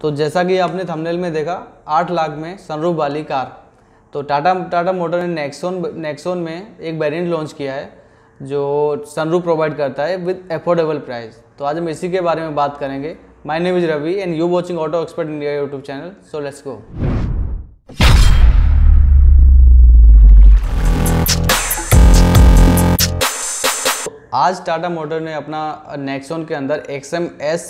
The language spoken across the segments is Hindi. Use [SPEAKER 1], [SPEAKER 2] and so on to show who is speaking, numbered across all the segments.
[SPEAKER 1] तो जैसा कि आपने थंबनेल में देखा, आठ लाख में सनरूफ वाली कार। तो टाटा टाटा मोटर ने नेक्सोन नेक्सोन में एक वेरिएंट लॉन्च किया है, जो सनरूफ प्रोवाइड करता है विद एफोर्डेबल प्राइस तो आज हम इसी के बारे में बात करेंगे। My name is Ravi and you watching auto expert India YouTube channel so let's go आज टाटा मोटर ने अपना नेक्सोन के अंदर एक्सएम एस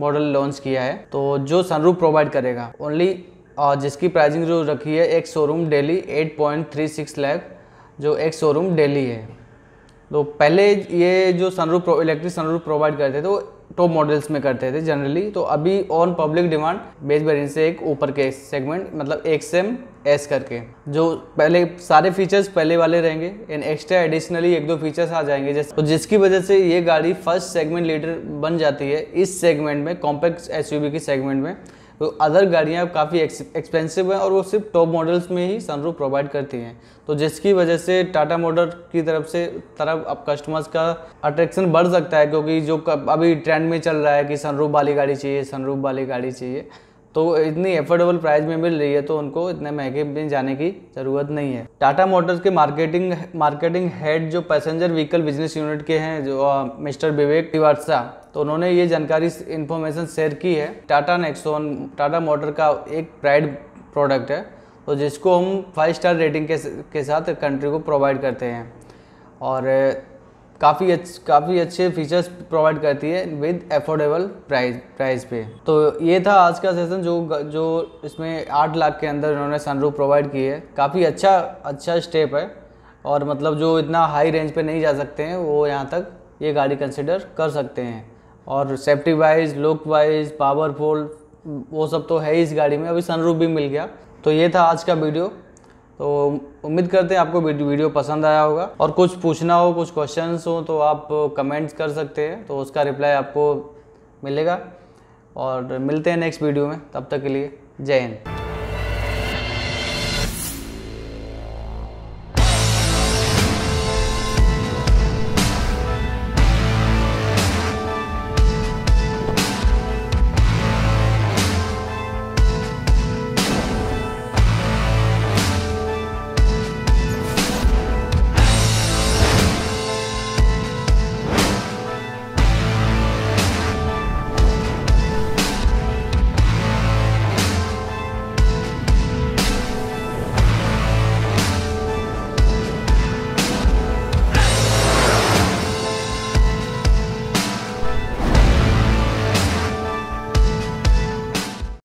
[SPEAKER 1] मॉडल लॉन्च किया है तो जो सनरूफ प्रोवाइड करेगा ओनली जिसकी प्राइसिंग जो रखी है, एक शोरूम डेली 8.36 लाख जो एक शोरूम डेली है। तो पहले ये जो सनरूफ इलेक्ट्रिक सनरूफ प्रोवाइड करते थे तो टॉप मॉडल्स में करते थे जनरली तो अभी on public demand base variant से एक ऊपर के सेगमेंट मतलब एक्स एम एस करके, जो पहले सारे फीचर्स पहले वाले रहेंगे एंड एक्स्ट्रा एडिशनली एक दो फीचर्स आ जाएँगे, जैसे तो जिसकी वजह से ये गाड़ी फ़र्स्ट सेगमेंट लीडर बन जाती है, इस सेगमेंट में कॉम्पैक्ट एस की सेगमेंट में तो अदर गाड़ियाँ काफ़ी एक्सपेंसिव हैं और वो सिर्फ़ टॉप मॉडल्स में ही सनरूफ प्रोवाइड करती हैं। तो जिसकी वजह से टाटा मोटर की तरफ़ से तरफ़ अब कस्टमर्स का अट्रैक्शन बढ़ सकता है, क्योंकि जो अभी ट्रेंड में चल रहा है कि सनरूफ वाली गाड़ी चाहिए सनरूफ वाली गाड़ी चाहिए तो इतनी एफोर्डेबल प्राइस में मिल रही है तो उनको इतने महँगे में जाने की ज़रूरत नहीं है। टाटा मोटर्स के मार्केटिंग मार्केटिंग हेड जो पैसेंजर व्हीकल बिज़नेस यूनिट के हैं, जो मिस्टर विवेक तिवारसा तो उन्होंने ये जानकारी इन्फॉर्मेशन शेयर की है। टाटा नेक्सोन टाटा मोटर का एक प्राइड प्रोडक्ट है तो जिसको हम फाइव स्टार रेटिंग के, के साथ कंट्री को प्रोवाइड करते हैं। और काफ़ी अच्छे काफ़ी अच्छे फीचर्स प्रोवाइड करती है विद एफोर्डेबल प्राइस प्राइस पे। तो ये था आज का सेशन जो जो इसमें आठ लाख के अंदर इन्होंने सनरूफ प्रोवाइड की है। काफ़ी अच्छा अच्छा स्टेप है। और मतलब जो इतना हाई रेंज पे नहीं जा सकते हैं वो यहाँ तक ये गाड़ी कंसिडर कर सकते हैं। और safety wise look wise powerful वो सब तो है ही इस गाड़ी में। अभी सनरूफ भी मिल गया। तो ये था आज का वीडियो तो उम्मीद करते हैं आपको वीडियो पसंद आया होगा। और कुछ पूछना हो, कुछ क्वेश्चंस हो तो आप कमेंट्स कर सकते हैं। तो उसका रिप्लाई आपको मिलेगा। और मिलते हैं नेक्स्ट वीडियो में। तब तक के लिए जय हिंद।